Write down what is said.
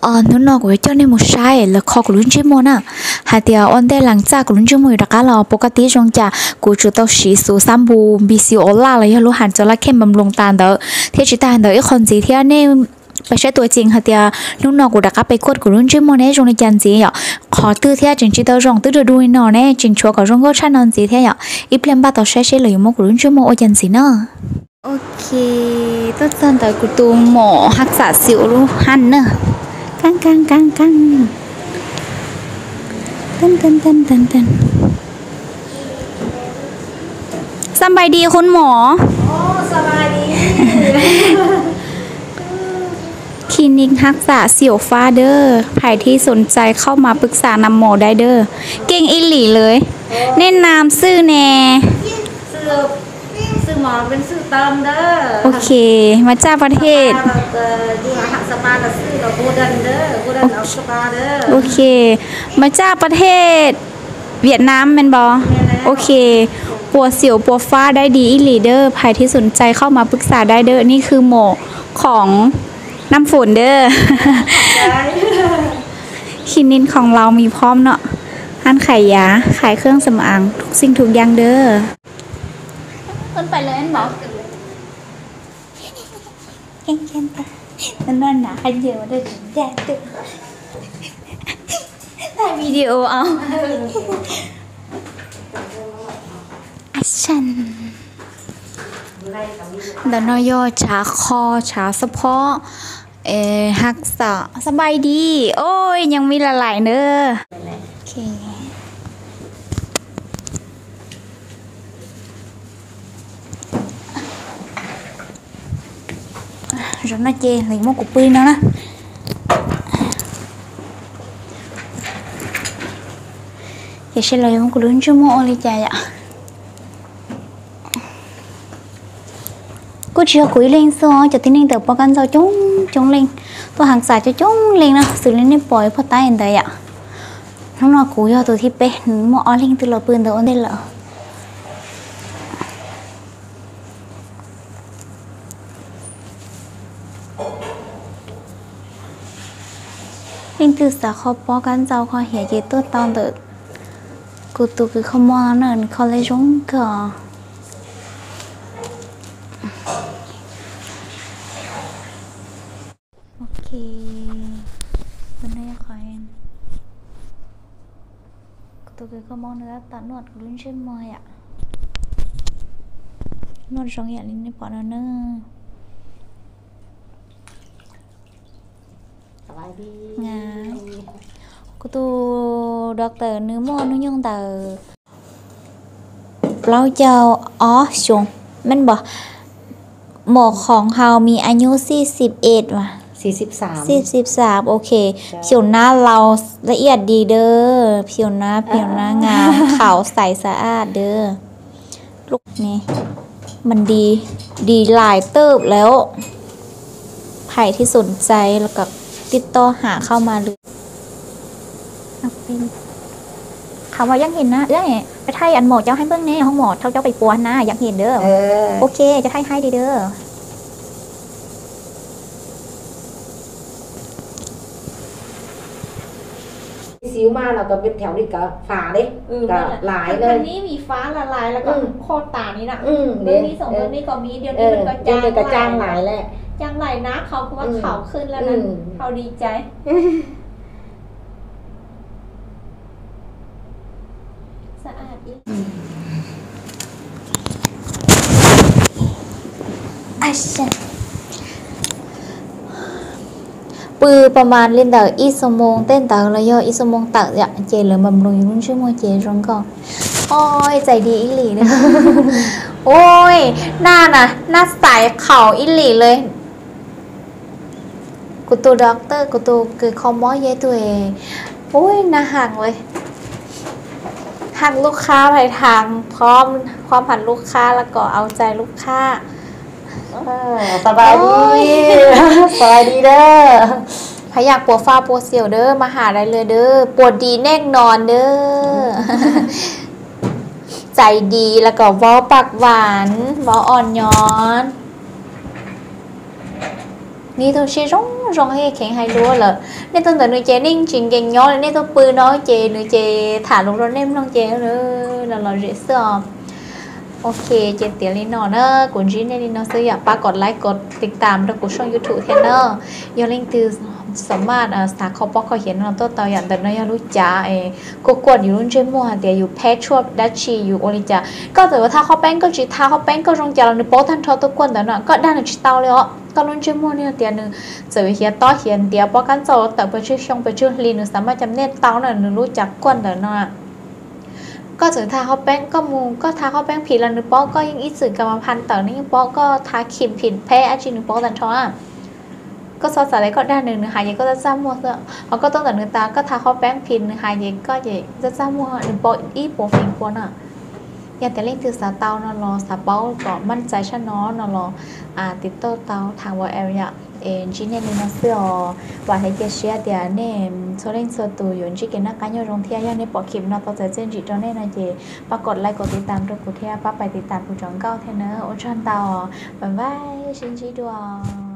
ờ nó nó của cho nên một sai là khó của luôn chứ môn à hai tia on đây làng cha của luôn chứ mùi đặc là bố cái tí trong cha của chủ tao sĩ số 三部 BC ở là là lúc hạn cho là khem bầm lông tàn đó thế chỉ tàn đó ít con gì thế nên ไปใช้ตัวจริงค่ะเตียลูกนอกกูดักไปกดกูรุ่นชื่อโมเน่จงในจันจีอะขอตื้อเทียจริงจีเตอร์จงตื้อดูนอเน่จริงชัวกับจง ก็ชันนอนจีเทียอะอีเพลมบ้าต่อใช้ใช้เลยโมกูรุ่นชื่อโมโอจันจีเนาะโอเคตัวจันแต่กูตูหมอรักษาสิวรู้หันเนอะกังกังกังกังตันตันตันตันตันสบายดีคุณหมอโอ้สบายดีคลินิกรักษาเสียวฟ้าเด้อใครที่สนใจเข้ามาปรึกษานำหมอได้เด้อ เก่งอีหลีเลย แนะนำซื่อแน่ ซื้อซื้อ หมอเป็นซื้อเติมเด้อโอเค มาจากประเทศสปาแบบเอ่ออยู่หักสปาแล้วซื้อเราโกดันเด้อโกดันเอาสปาเด้อโอเค มาจากประเทศ เวียดนามแม่นบอโอเคปัวเสียวปัวฟ้าได้ดีอีหลีเดอร์ใครที่สนใจเข้ามาปรึกษาได้เด้อนี่คือหมอของน้ำฝนเด้อคลินิกของเรามีพร้อมเนาะร้านขายยา ขายเครื่องสำอาง ทุกสิ่งทุกอย่างเด้อ ขึ้นไปเลยอันบอกเก่งเก่งปะนั่นนั่นนะใครเดียวเด้แจ๊ดเด้อถ่ายวิดีโอเอาอคชั่นดานอยอชาคอชาสะโพกเออหักษะสบายดี โอ้ย ยังมีละลายเด้อโอเค rồi nó chê liền một cục pin nữa đó. Thì sẽ lấy một cục lớn cho mua đi chạy ạ. Cô chưa quý lên so cho tin lên tập bao căn sau chúng chúng lên. Tôi hàng xài cho chúng lên nào, xử lên nên bỏi phát tay anh đây ạ. Nó nó cúi cho tôi thì bé mua lên từ lò pin từ ổn đây lợ. anh từ xa khó bỏ gắn dao khó hiểu gì tốt tao được cô tụ cứ không mong nó nên khó lấy chúng cả ok bên đây khỏi em cô tụ cứ không mong nữa tao nuốt luôn trên môi ạ nuốt trong vậy lên bỏ nó nữa บายดี Ngài. cô tu doctor nữ mô nữ nhân tờ เราเจ้าอ๋อชงแมันบอกหมอของเฮามีอายุ41ว่ะสี่สิบสาม43โอเคผิวหน้าเราละเอียดดีเด้อผิวหน้าผิวหน้างามขาวใสสะอาดเด้อลูกนี่มันดีดีหลายเติบแล้วใครที่สนใจแล้วก็ ติดต่อหาเข้ามาเลยเอาเป็นคำว่ายังเห็นนะเอ้ยไปไทยอันหมอเจ้าให้เบิ่งแน่ห้องหมอเท่าเจ้าไปปวนนะอยากเห็นเด้อเออโอเค จะไทยให้ดีเด้อสิวมาเราก็เป็นแถวนี้ก็ฝาเด้อืมก็นั่นแหละหลายเลอัยนนี้มีฟ้าละลายแล้วก็อืมโคตรตานี่นะอืมเรื่องนี้สองเรื่องนี้ก็มีเดี๋ยวเอนี้อมันก็เดี๋ยวจางนี้ก็จ้างหลายแหละ จางไหลนะเขาเพราะว่าอืมเขาขึ้นแล้วอืนะมเขาดีใจ สะอาดดีอาชันปือประมาณเล่นแต่อีสมงเต้นแต่ระยออีสมงตักอยากเจเลยบำรุงยุ่งชื่อโมเจร้องก่อนโอ้ยใจดีอีหลีนะโอ้ยหน้าน่ะหน้าใสเข่าอีหลีเลย กูตัวด็อกเตอร์กูตัวคือคอมมอเยตัวเองโอ้ยหน้าห่างเลยห่างลูกค้าไปทาง พร้อมความผ่านลูกค้าแล้วก็เอาใจลูกค้าเออสบายดีโอ้ยสบายดีเด้อถ้าอยากปวดฟ้าปวดเสียวเด้อมาหาได้เลยเด้อปวดดีแน่นอนเด้อใจดีแล้วก็เว้าปากหวาน เว้าอ่อนย้อนนี่ tôi sẽ rong rong hay khen hay luôn là nên tôi tự chế ninh chuyện kèn nhỏ nên tôi bự nó chế nữa chế thả lục rồi nem non chế nữa là là dễ sợ ok chế tiền lên nó nữa cuốn gì nên nó sẽ อยากปากดไลค์กดติดตามแล้วกูช่อง YouTube แทนเนอร์ยอลิงคือ สามารถอ่าสาเขาปอกเขาเห็นเราตัวต่ออย่างแต่น้อยรู้จักเอกูกดอยู่รุ่นเจมัวเดียอยู่แพชชั่วดัชชีอยู่โอริจาก็แต่ว่าถ้าเขาแป้งก็จีถ้าเขาแป้งก็จงจะเราในโป๊ทันทอตัวกวนแต่น่ะก็ได้ในชิตาเลยอะก็รุ่นเจมัวเนี่ยเดียวนึงจะไปเฮียต่อเฮียนเดียปอกันโจแต่ไปชื่อช่องไปชื่อลีนึงสามารถจำเนตเต้าน่ะนึงรู้จักกวนแต่น่ะก็ถึงทาเขาแป้งก็มูก็ทาเขาแป้งผิดแล้วนึกป้อกก็ยังอีสื่อกรรมพันธุ์ต่นี่ป้อก็ทาขิมผิดแพ้อาชีนึกป้อตันทออะก็ซอสอะไรก็ได้หนึ่งหนึ่งหายเยก็จะซ้ำมัวเสื้อกแต่นึกตาก็ทาเขาแป้งผิดหนึ่งหายเยก็เยจะซ้ำมัวหนึ่งป้อ อีโปรฟิงปวนอะอย่าแต่เล่นคือสาเตานอนรอสาเป้าก็มั่นใจชะน้อนอนรออ่าติดโต้เตาทางวอลเอลเนี่ยเอ็นจีเน่นนเสื้อว่าให้เกชียเดียเน่โซเล่นโซตูอยู่จีเกนักการยรงเทียยันในปอ